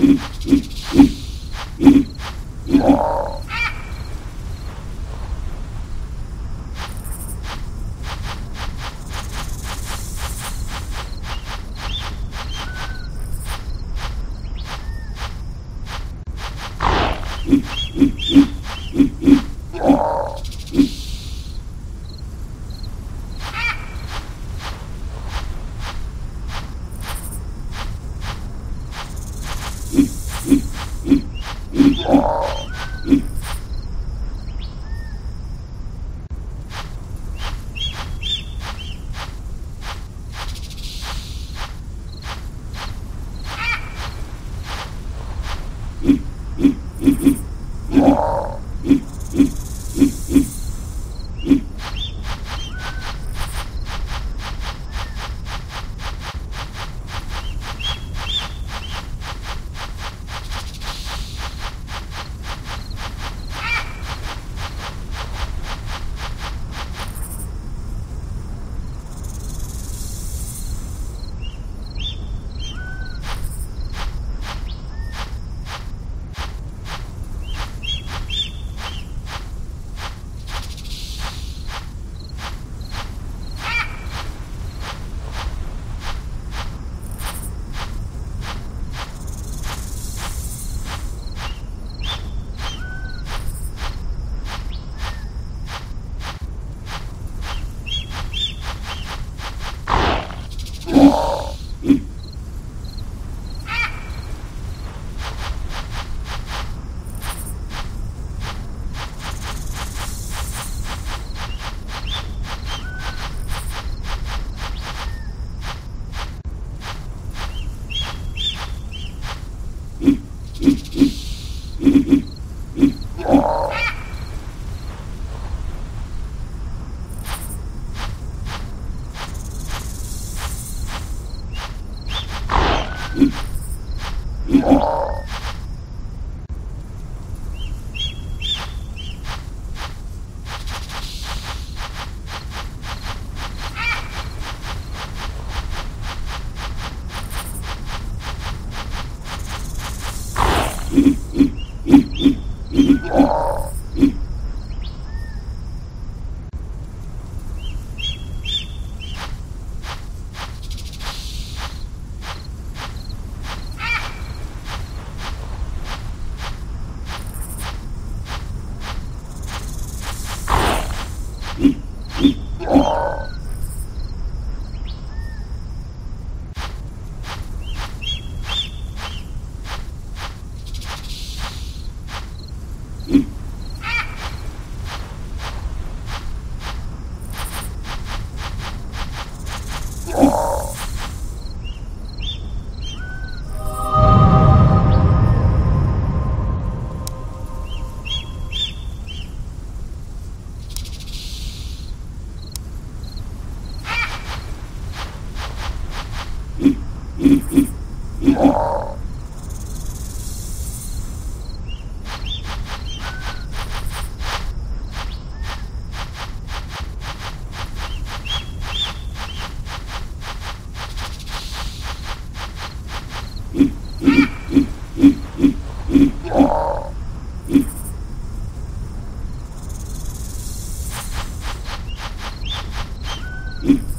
Mm-hmm. Mm-hmm.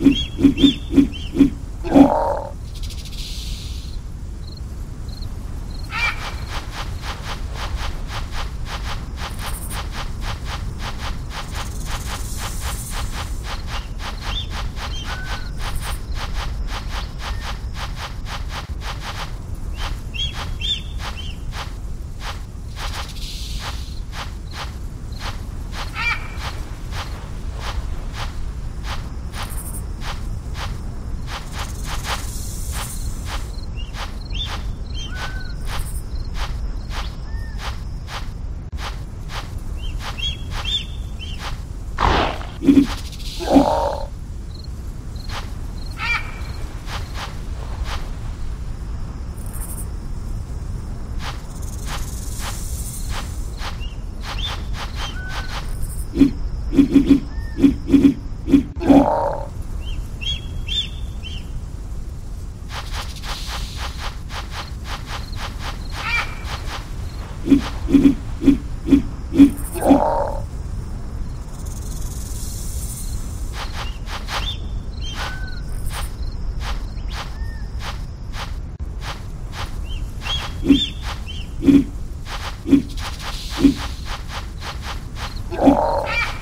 Mm-hmm. Mm-hmm. Ah!